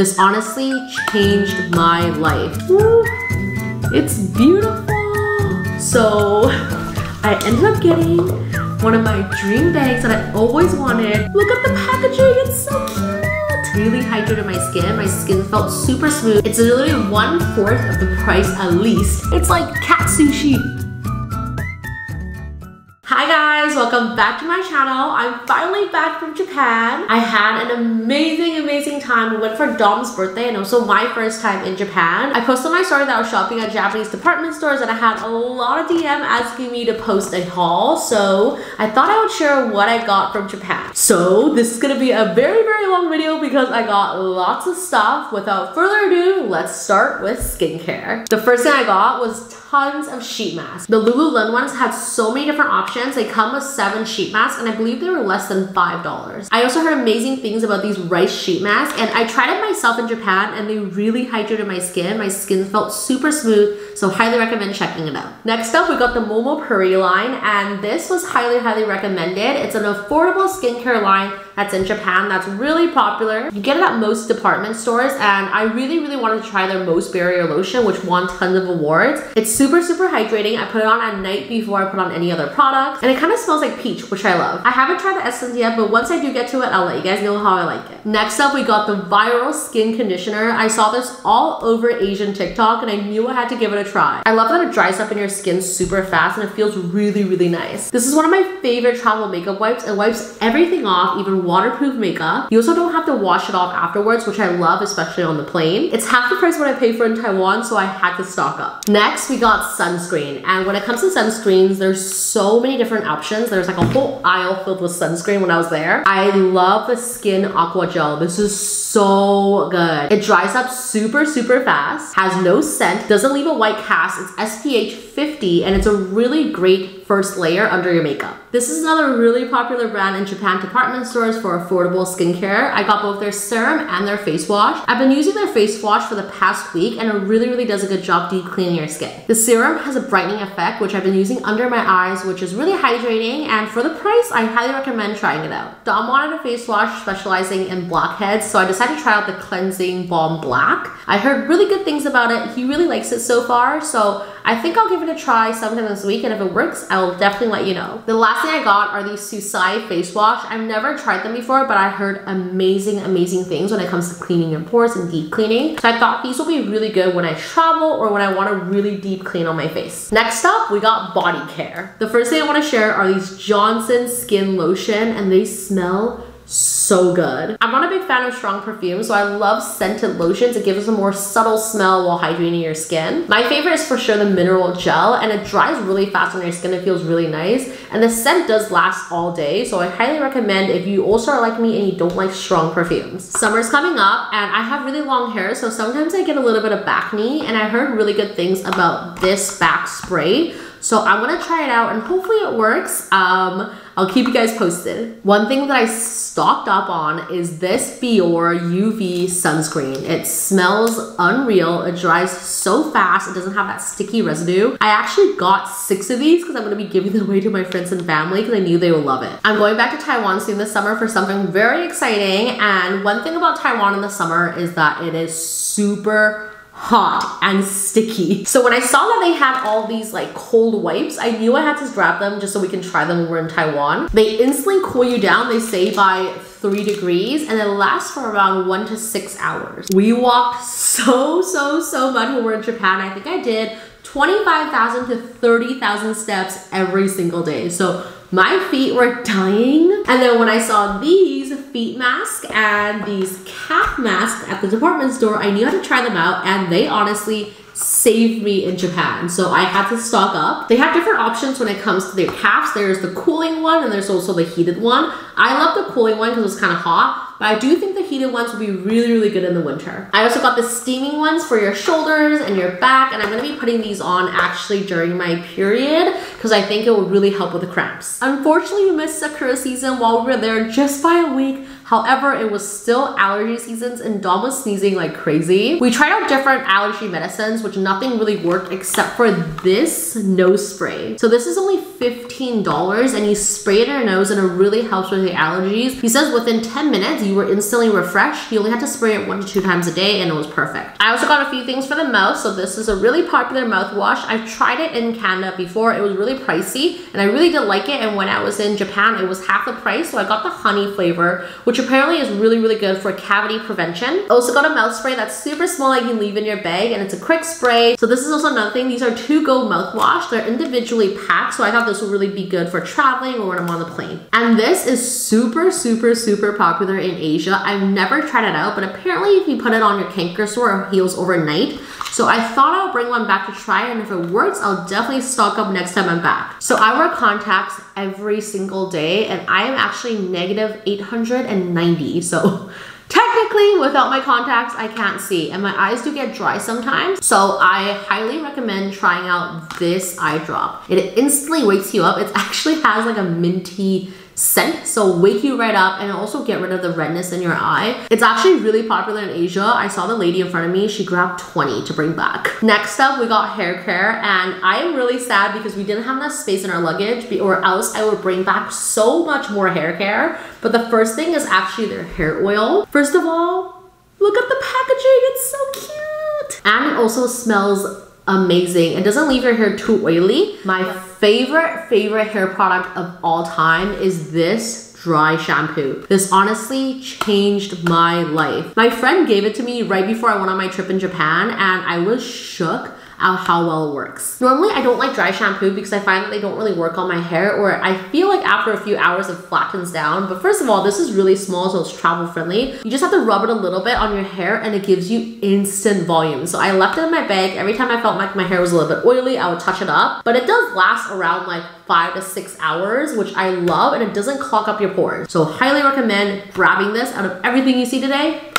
This honestly changed my life. Woo. It's beautiful. So I ended up getting one of my dream bags that I always wanted. Look at the packaging, it's so cute. Really hydrated my skin. My skin felt super smooth. It's literally one fourth of the price at least. It's like cat sushi. Hi guys, welcome back to my channel. I'm finally back from Japan. I had an amazing, amazing time. We went for Dom's birthday and also my first time in Japan. I posted my story that I was shopping at Japanese department stores and I had a lot of DM asking me to post a haul. So I thought I would share what I got from Japan. So this is gonna be a very, very long video because I got lots of stuff. Without further ado, let's start with skincare. The first thing I got was tons of sheet masks. The Lululun ones had so many different options. They come with seven sheet masks and I believe they were less than $5. I also heard amazing things about these rice sheet masks and I tried it myself in Japan and they really hydrated my skin. My skin felt super smooth, so highly recommend checking it out. Next up, we got the Momopuri line and this was highly, highly recommended. It's an affordable skincare line that's in Japan that's really popular. You get it at most department stores and I really, really wanted to try their Most Barrier Lotion which won tons of awards. It's super, super hydrating. I put it on at night before I put on any other products and it kind of smells like peach which I love. I haven't tried the essence yet but once I do get to it, I'll let you guys know how I like it. Next up, we got the Viral Skin Conditioner. I saw this all over Asian TikTok and I knew I had to give it a try. I love that it dries up in your skin super fast and it feels really, really nice. This is one of my favorite travel makeup wipes. It wipes everything off, even waterproof makeup. You also don't have to wash it off afterwards, which I love, especially on the plane. It's half the price what I paid for in Taiwan, so I had to stock up. Next, we got sunscreen. And when it comes to sunscreens, there's so many different options. There's like a whole aisle filled with sunscreen when I was there. I love the Skin Aqua Gel. This is so good. It dries up super, super fast, has no scent, doesn't leave a white cast. It's SPF 50 and it's a really great first layer under your makeup. This is another really popular brand in Japan department stores for affordable skincare. I got both their serum and their face wash. I've been using their face wash for the past week and it really, really does a good job deep cleaning your skin. The serum has a brightening effect, which I've been using under my eyes, which is really hydrating. And for the price, I highly recommend trying it out. Dom wanted a face wash specializing in blackheads, so I decided to try out the Cleansing Balm Black. I heard really good things about it. He really likes it so far, so I think I'll give it a try sometime this week, and if it works, I'll definitely let you know. The last thing I got are these Suisai face wash. I've never tried them before, but I heard amazing, amazing things when it comes to cleaning your pores and deep cleaning. So I thought these will be really good when I travel or when I want to really deep clean on my face. Next up, we got body care. The first thing I want to share are these Johnson Skin Lotion, and they smell so good. I'm not a big fan of strong perfumes, so I love scented lotions. It gives a more subtle smell while hydrating your skin. My favorite is for sure the mineral gel, and it dries really fast on your skin. It feels really nice, and the scent does last all day, so I highly recommend if you also are like me and you don't like strong perfumes. Summer's coming up, and I have really long hair, so sometimes I get a little bit of acne, and I heard really good things about this back spray. So I'm gonna try it out and hopefully it works. Um, I'll keep you guys posted. One thing that I stocked up on is this Biore UV sunscreen. It smells unreal. It dries so fast. It doesn't have that sticky residue. I actually got six of these because I'm gonna be giving them away to my friends and family because I knew they would love it. I'm going back to Taiwan soon this summer for something very exciting. And one thing about Taiwan in the summer is that it is super hot and sticky. So when I saw that they had all these like cold wipes, I knew I had to grab them just so we can try them when we're in Taiwan. They instantly cool you down, they say by three degrees and it lasts for around one to six hours. We walked so, so, so much when we we're in Japan. I think I did 25,000 to 30,000 steps every single day. So my feet were dying. And then when I saw these feet masks and these calf masks at the department store, I knew how to try them out and they honestly saved me in Japan. So I had to stock up. They have different options when it comes to their calves. There's the cooling one and there's also the heated one. I love the cooling one because it's kind of hot, but I do think the heated ones will be really, really good in the winter. I also got the steaming ones for your shoulders and your back, and I'm gonna be putting these on actually during my period because I think it will really help with the cramps. Unfortunately, we missed Sakura season while we were there just by a week. However, it was still allergy seasons and Dom was sneezing like crazy. We tried out different allergy medicines, which nothing really worked except for this nose spray. So this is only $15 and you spray it in your nose and it really helps with the allergies. He says within 10 minutes you were instantly refreshed. You only had to spray it one to two times a day and it was perfect. I also got a few things for the mouth. So this is a really popular mouthwash. I've tried it in Canada before. It was really pricey and I really did like it. And when I was in Japan, it was half the price. So I got the honey flavor, which apparently is really, really good for cavity prevention. Also got a mouth spray that's super small that you can leave in your bag and it's a quick spray. So this is also another thing. These are two go mouthwash. They're individually packed. So I thought this would really be good for traveling or when I'm on the plane. And this is super, super, super popular in Asia. I've never tried it out, but apparently if you put it on your canker sore, it heals overnight. So I thought I'll bring one back to try and if it works, I'll definitely stock up next time I'm back. So I wear contacts every single day and I am actually negative 890. So Technically, without my contacts, I can't see and my eyes do get dry sometimes. So I highly recommend trying out this eye drop. It instantly wakes you up. It actually has like a minty scent. So wake you right up and also get rid of the redness in your eye. It's actually really popular in asia. I saw the lady in front of me. She grabbed 20 to bring back. Next up we got hair care. And i am really sad because we didn't have enough space in our luggage or else i would bring back so much more hair care. But the first thing is actually their hair oil. First of all look at the packaging. It's so cute. And it also smells amazing. It doesn't leave your hair too oily. My favorite, favorite hair product of all time is this dry shampoo. This honestly changed my life. My friend gave it to me right before I went on my trip in Japan and I was shook how well it works. Normally I don't like dry shampoo because I find that they don't really work on my hair or I feel like after a few hours it flattens down. But first of all, this is really small so it's travel friendly. You just have to rub it a little bit on your hair and it gives you instant volume. So I left it in my bag. Every time I felt like my hair was a little bit oily, I would touch it up. But it does last around like five to six hours, which I love and it doesn't clog up your pores. So highly recommend grabbing this out of everything you see today.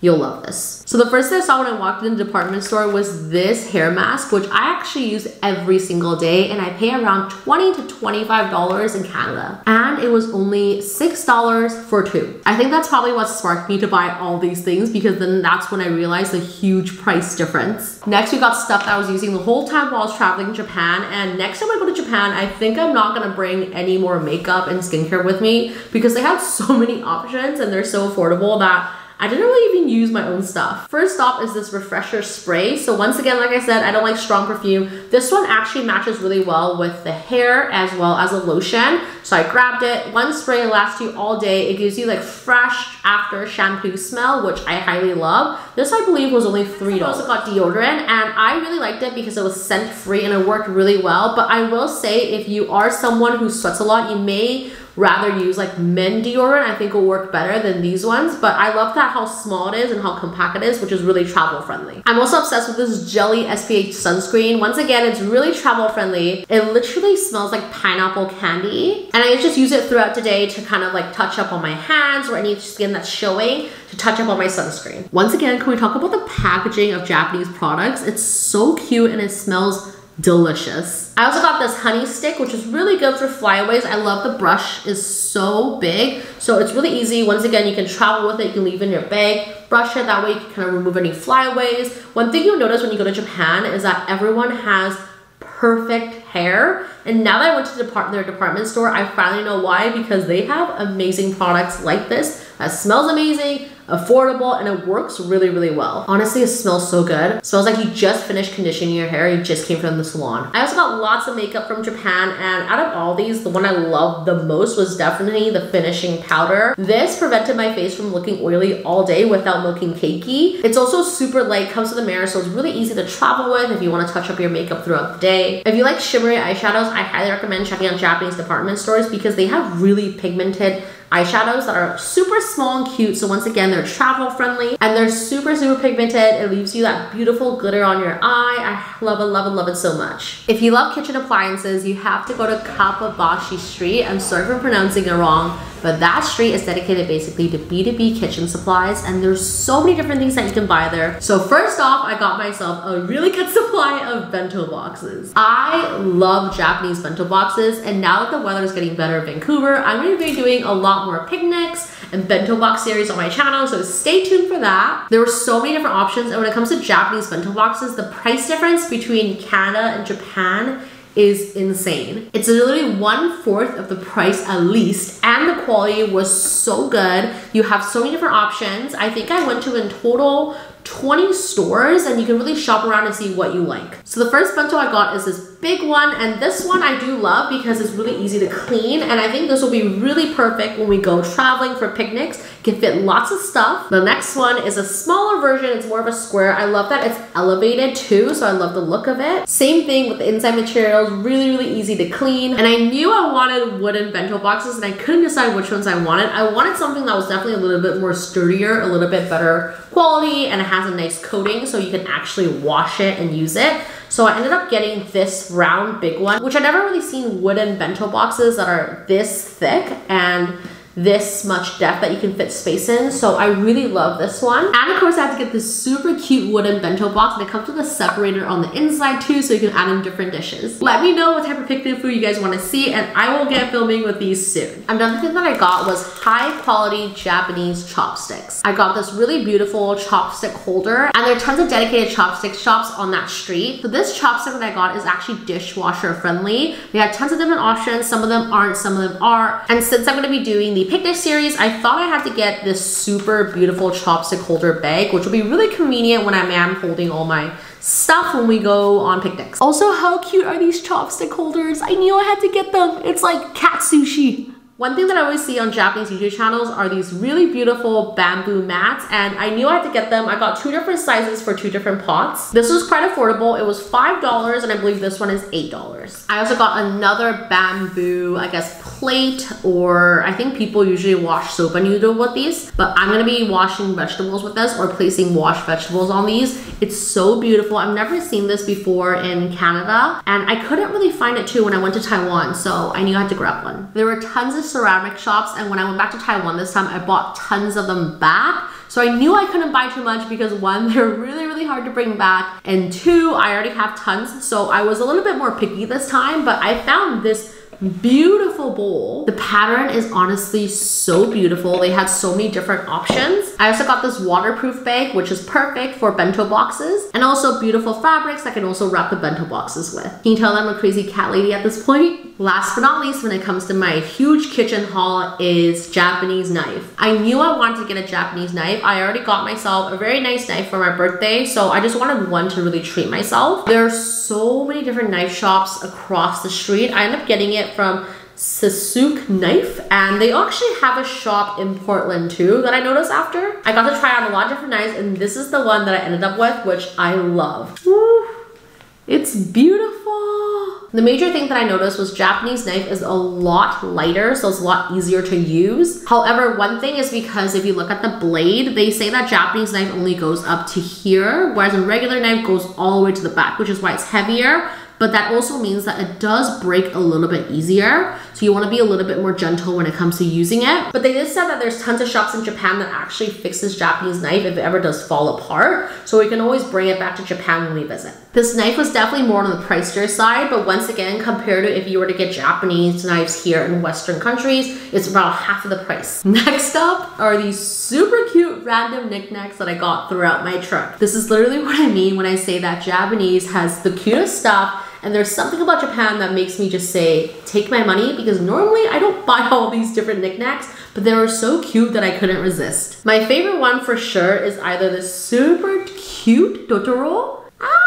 You'll love this. So the first thing I saw when I walked in the department store was this hair mask, which I actually use every single day and I pay around 20 to $25 in Canada. And it was only $6 for two. I think that's probably what sparked me to buy all these things because then that's when I realized the huge price difference. Next, we got stuff that I was using the whole time while I was traveling Japan. And next time I go to Japan, I think I'm not gonna bring any more makeup and skincare with me because they have so many options and they're so affordable that I didn't really even use my own stuff. First off is this refresher spray. So once again, like I said, I don't like strong perfume. This one actually matches really well with the hair as well as a lotion. So I grabbed it. One spray lasts you all day. It gives you like fresh after shampoo smell, which I highly love. This I believe was only $3. I also got deodorant and I really liked it because it was scent free and it worked really well. But I will say if you are someone who sweats a lot, you may rather use like men deodorant. I think will work better than these ones, but I love that how small it is and how compact it is, which is really travel friendly. I'm also obsessed with this Jelly SPF sunscreen. Once again, it's really travel friendly. It literally smells like pineapple candy. And I just use it throughout the day to kind of like touch up on my hands or any skin that's showing to touch up on my sunscreen. Once again, can we talk about the packaging of Japanese products? It's so cute and it smells delicious. I also got this honey stick, which is really good for flyaways. I love the brush is so big. So it's really easy. Once again, you can travel with it. You can leave in your bag, brush it. That way you can kind of remove any flyaways. One thing you'll notice when you go to Japan is that everyone has perfect hair. And now that I went to depart their department store, I finally know why because they have amazing products like this that smells amazing, affordable, and it works really, really well. Honestly, it smells so good. It smells like you just finished conditioning your hair. You just came from the salon. I also got lots of makeup from Japan, and out of all these, the one I loved the most was definitely the finishing powder. This prevented my face from looking oily all day without looking cakey. It's also super light, comes with a mirror, so it's really easy to travel with if you want to touch up your makeup throughout the day. If you like shimmery eyeshadows, I highly recommend checking out Japanese department stores because they have really pigmented eyeshadows that are super small and cute. So once again, they're travel friendly and they're super, super pigmented. It leaves you that beautiful glitter on your eye. I love it, love it, love it so much. If you love kitchen appliances, you have to go to Kappabashi Street. I'm sorry for pronouncing it wrong, but that street is dedicated basically to B2B kitchen supplies and there's so many different things that you can buy there. So first off, I got myself a really good supply of bento boxes. I love Japanese bento boxes and now that the weather is getting better in Vancouver, I'm going to be doing a lot more picnics and bento box series on my channel, so stay tuned for that. There were so many different options and when it comes to Japanese bento boxes, the price difference between Canada and Japan is insane. It's literally one fourth of the price at least, and the quality was so good. You have so many different options. I think I went to in total 20 stores and you can really shop around and see what you like. So the first bento I got is this big one and this one I do love because it's really easy to clean and I think this will be really perfect when we go traveling for picnics. Can fit lots of stuff. The next one is a smaller version. It's more of a square. I love that it's elevated too so I love the look of it. Same thing with the inside materials. Really, really easy to clean. And I knew I wanted wooden bento boxes and I couldn't decide which ones I wanted. I wanted something that was definitely a little bit more sturdier, a little bit better quality and it has a nice coating so you can actually wash it and use it. So I ended up getting this round big one, which I never really seen wooden bento boxes that are this thick and this much depth that you can fit space in. So I really love this one. And of course I have to get this super cute wooden bento box and it comes with a separator on the inside too so you can add in different dishes. Let me know what type of picnic food you guys want to see and I will get filming with these soon. Another thing that I got was high quality Japanese chopsticks. I got this really beautiful chopstick holder and there are tons of dedicated chopstick shops on that street. So this chopstick that I got is actually dishwasher friendly. They had tons of different options. Some of them aren't, some of them are. And since I'm going to be doing the picnic series, I thought I had to get this super beautiful chopstick holder bag, which will be really convenient when I'm holding all my stuff when we go on picnics. Also, how cute are these chopstick holders? I knew I had to get them. It's like cat sushi. One thing that I always see on Japanese YouTube channels are these really beautiful bamboo mats and I knew I had to get them. I got two different sizes for two different pots. This was quite affordable. It was $5 and I believe this one is $8. I also got another bamboo, I guess, plate or I think people usually wash soba noodle with these, but I'm gonna be washing vegetables with this or placing washed vegetables on these. It's so beautiful. I've never seen this before in Canada and I couldn't really find it too when I went to Taiwan, so I knew I had to grab one. There were tons of ceramic shops and when I went back to Taiwan this time, I bought tons of them back. So I knew I couldn't buy too much because one, they're really, really hard to bring back. And two, I already have tons. So I was a little bit more picky this time, but I found this beautiful bowl. The pattern is honestly so beautiful. They had so many different options. I also got this waterproof bag, which is perfect for bento boxes and also beautiful fabrics I can also wrap the bento boxes with. Can you tell I'm a crazy cat lady at this point? Last but not least, when it comes to my huge kitchen haul is Japanese knife. I knew I wanted to get a Japanese knife. I already got myself a very nice knife for my birthday, so I just wanted one to really treat myself. There are so many different knife shops across the street. I ended up getting it from Sasuke Knife and they actually have a shop in Portland too that I noticed after. I got to try out a lot of different knives and this is the one that I ended up with which I love. Woo. It's beautiful. The major thing that I noticed was Japanese knife is a lot lighter, so it's a lot easier to use. However, one thing is because if you look at the blade, they say that Japanese knife only goes up to here, whereas a regular knife goes all the way to the back, which is why it's heavier but that also means that it does break a little bit easier. So you wanna be a little bit more gentle when it comes to using it. But they did say that there's tons of shops in Japan that actually fix this Japanese knife if it ever does fall apart. So we can always bring it back to Japan when we visit. This knife was definitely more on the pricier side, but once again, compared to if you were to get Japanese knives here in Western countries, it's about half of the price. Next up are these super cute random knickknacks that I got throughout my trip. This is literally what I mean when I say that Japanese has the cutest stuff and there's something about Japan that makes me just say, take my money, because normally I don't buy all these different knickknacks, but they were so cute that I couldn't resist. My favorite one for sure is either the super cute Totoro, ah!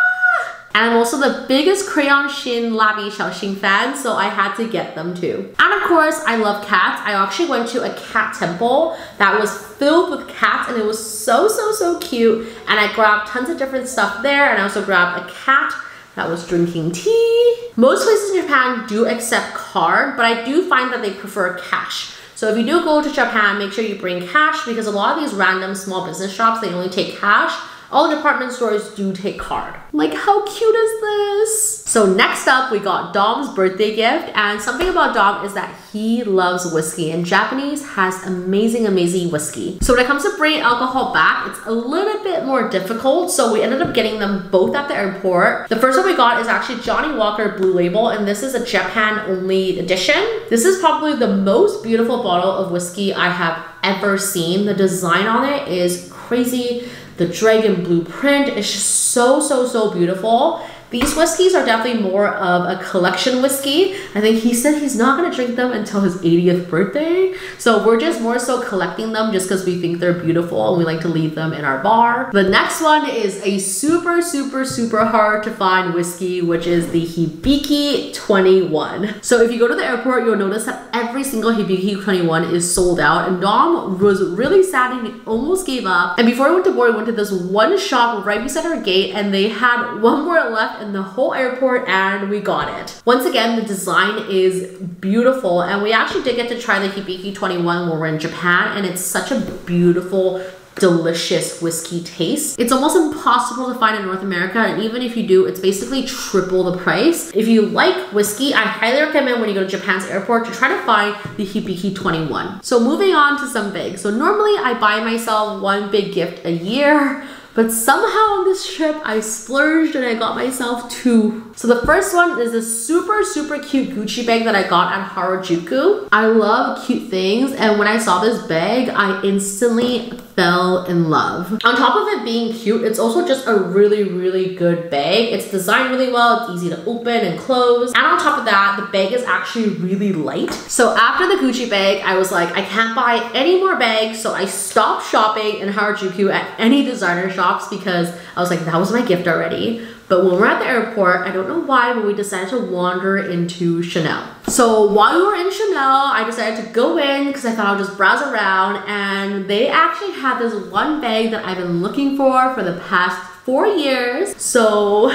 and I'm also the biggest Crayon Shin Labi Xiaoxing fan, so I had to get them too. And of course, I love cats. I actually went to a cat temple that was filled with cats and it was so, so, so cute. And I grabbed tons of different stuff there and I also grabbed a cat that was drinking tea. Most places in Japan do accept card, but I do find that they prefer cash. So if you do go to Japan, make sure you bring cash because a lot of these random small business shops, they only take cash all department stores do take card. Like how cute is this? So next up, we got Dom's birthday gift. And something about Dom is that he loves whiskey and Japanese has amazing, amazing whiskey. So when it comes to bringing alcohol back, it's a little bit more difficult. So we ended up getting them both at the airport. The first one we got is actually Johnnie Walker Blue Label and this is a Japan only edition. This is probably the most beautiful bottle of whiskey I have ever seen. The design on it is crazy. The dragon blueprint is just so, so, so beautiful. These whiskeys are definitely more of a collection whiskey. I think he said he's not gonna drink them until his 80th birthday. So we're just more so collecting them just because we think they're beautiful and we like to leave them in our bar. The next one is a super, super, super hard to find whiskey, which is the Hibiki 21. So if you go to the airport, you'll notice that every single Hibiki 21 is sold out and Dom was really sad and he almost gave up. And before we went to board, we went to this one shop right beside our gate and they had one more left in the whole airport and we got it. Once again, the design is beautiful and we actually did get to try the Hibiki 21 when we're in Japan and it's such a beautiful delicious whiskey taste. It's almost impossible to find in North America and even if you do, it's basically triple the price. If you like whiskey, I highly recommend when you go to Japan's airport to try to find the Hibiki 21. So moving on to some big. So normally I buy myself one big gift a year but somehow on this trip, I splurged and I got myself two. So the first one is this super, super cute Gucci bag that I got at Harajuku. I love cute things. And when I saw this bag, I instantly fell in love. On top of it being cute, it's also just a really, really good bag. It's designed really well. It's easy to open and close. And on top of that, the bag is actually really light. So after the Gucci bag, I was like, I can't buy any more bags. So I stopped shopping in Harajuku at any designer shops because I was like, that was my gift already. But when we're at the airport, I don't know why, but we decided to wander into Chanel. So while we were in Chanel, I decided to go in because I thought I'll just browse around and they actually had this one bag that I've been looking for for the past four years. So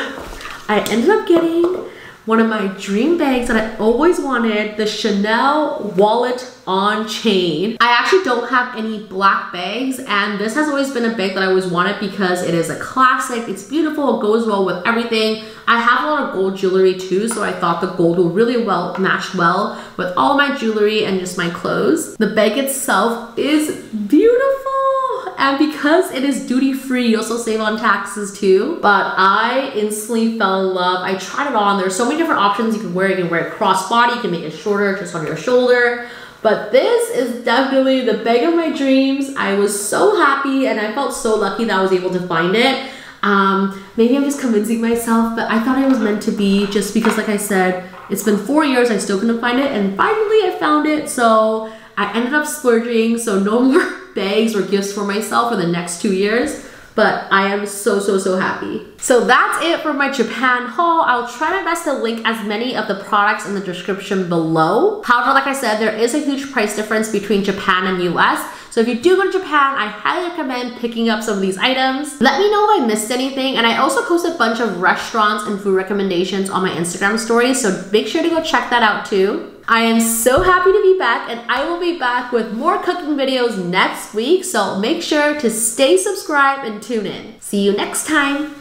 I ended up getting one of my dream bags that I always wanted, the Chanel wallet on chain. I actually don't have any black bags and this has always been a bag that I always wanted because it is a classic, it's beautiful, it goes well with everything. I have a lot of gold jewelry too, so I thought the gold will really well match well with all my jewelry and just my clothes. The bag itself is beautiful and because it is duty free, you also save on taxes too. But I instantly fell in love. I tried it on. There's so many different options you can wear. You can wear it crossbody, you can make it shorter just on your shoulder. But this is definitely the bag of my dreams. I was so happy and I felt so lucky that I was able to find it. Um, maybe I'm just convincing myself, but I thought it was meant to be just because like I said, it's been four years, I still couldn't find it and finally I found it. So I ended up splurging, so no more bags or gifts for myself for the next two years but I am so, so, so happy. So that's it for my Japan haul. I'll try my best to link as many of the products in the description below. However, like I said, there is a huge price difference between Japan and US. So if you do go to Japan, I highly recommend picking up some of these items. Let me know if I missed anything. And I also post a bunch of restaurants and food recommendations on my Instagram stories. So make sure to go check that out too. I am so happy to be back and I will be back with more cooking videos next week. So make sure to stay subscribed and tune in. See you next time.